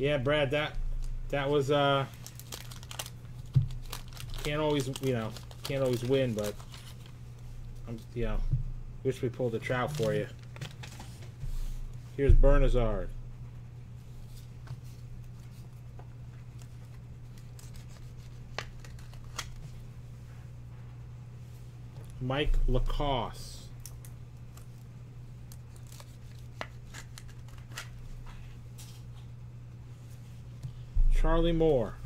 Yeah, Brad, that that was uh can't always you know can't always win, but I'm you know wish we pulled a trout for you. Here's Bernazard. Mike LaCoss. Charlie Moore.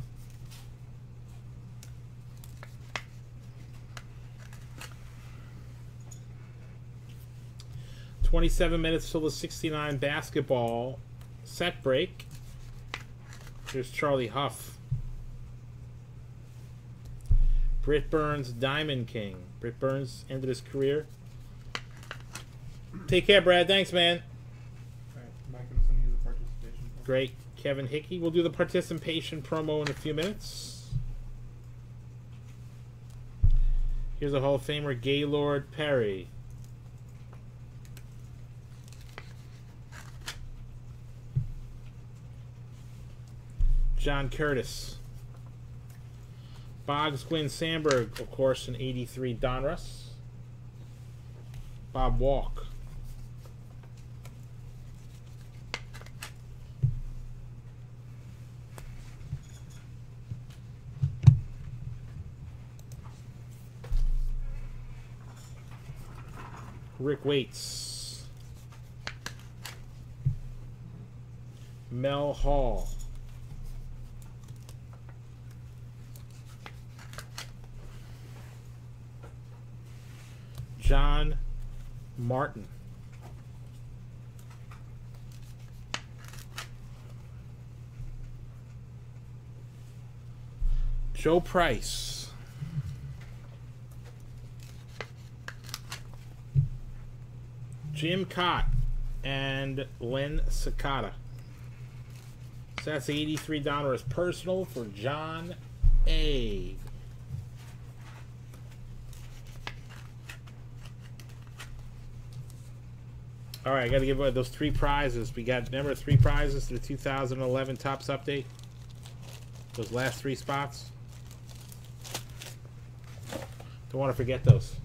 Twenty-seven minutes till the sixty-nine basketball set break. Here's Charlie Hough. Britt Burns, Diamond King. Britt Burns ended his career. Take care, Brad. Thanks, man. Great. Kevin Hickey. We'll do the participation promo in a few minutes. Here's a Hall of Famer, Gaylord Perry. John Curtis. Boggs Gwynn Sandberg, of course, in 83 Donruss. Bob Walk. Rick Waits. Mel Hall. John Martin. Joe Price. Jim Kaat and Len Sakata. So that's the 83 Donruss personal for John A. All right, I got to give away those three prizes. We got remember three prizes to the 2011 Topps Update. Those last three spots. Don't want to forget those.